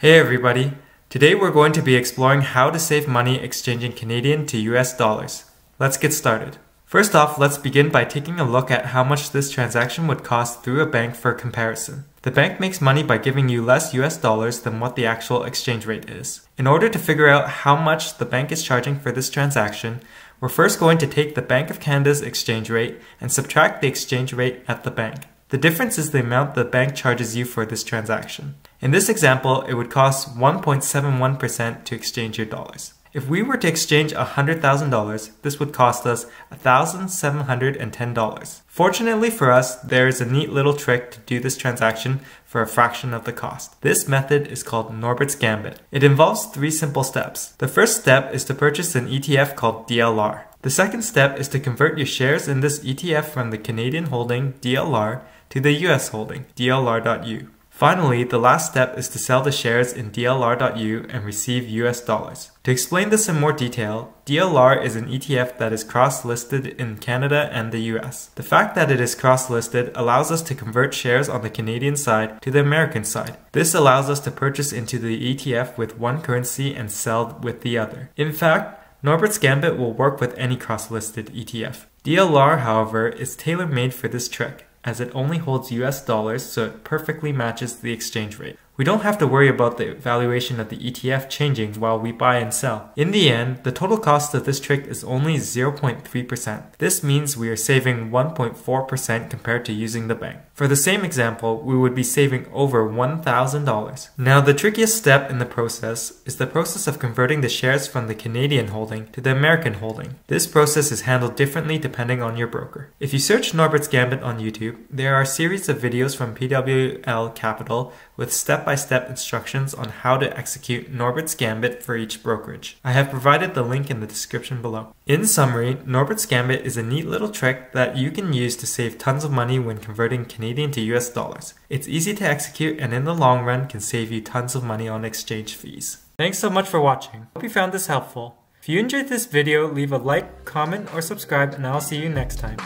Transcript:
Hey everybody! Today we're going to be exploring how to save money exchanging Canadian to US dollars. Let's get started. First off, let's begin by taking a look at how much this transaction would cost through a bank for comparison. The bank makes money by giving you less US dollars than what the actual exchange rate is. In order to figure out how much the bank is charging for this transaction, we're first going to take the Bank of Canada's exchange rate and subtract the exchange rate at the bank. The difference is the amount the bank charges you for this transaction. In this example, it would cost 1.71% to exchange your dollars. If we were to exchange $100,000, this would cost us $1,710. Fortunately for us, there is a neat little trick to do this transaction for a fraction of the cost. This method is called Norbert's Gambit. It involves three simple steps. The first step is to purchase an ETF called DLR. The second step is to convert your shares in this ETF from the Canadian holding DLR to the US holding DLR.U. Finally, the last step is to sell the shares in DLR.U and receive US dollars. To explain this in more detail, DLR is an ETF that is cross-listed in Canada and the US. The fact that it is cross-listed allows us to convert shares on the Canadian side to the American side. This allows us to purchase into the ETF with one currency and sell with the other. In fact, Norbert's Gambit will work with any cross-listed ETF. DLR, however, is tailor-made for this trick, as it only holds US dollars so it perfectly matches the exchange rate. We don't have to worry about the valuation of the ETF changing while we buy and sell. In the end, the total cost of this trick is only 0.3%. This means we are saving 1.4% compared to using the bank. For the same example, we would be saving over $1,000. Now the trickiest step in the process is the process of converting the shares from the Canadian holding to the American holding. This process is handled differently depending on your broker. If you search Norbert's Gambit on YouTube, there are a series of videos from PWL Capital with step-by-step instructions on how to execute Norbert's Gambit for each brokerage. I have provided the link in the description below. In summary, Norbert's Gambit is a neat little trick that you can use to save tons of money when converting Canadian to US dollars. It's easy to execute and in the long run can save you tons of money on exchange fees. Thanks so much for watching. Hope you found this helpful. If you enjoyed this video, leave a like, comment, or subscribe, and I'll see you next time.